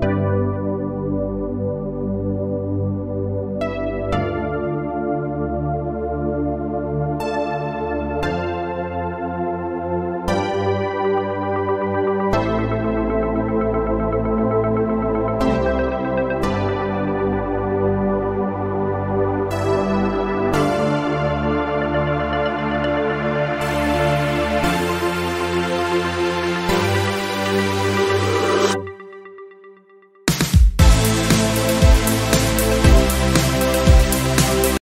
Música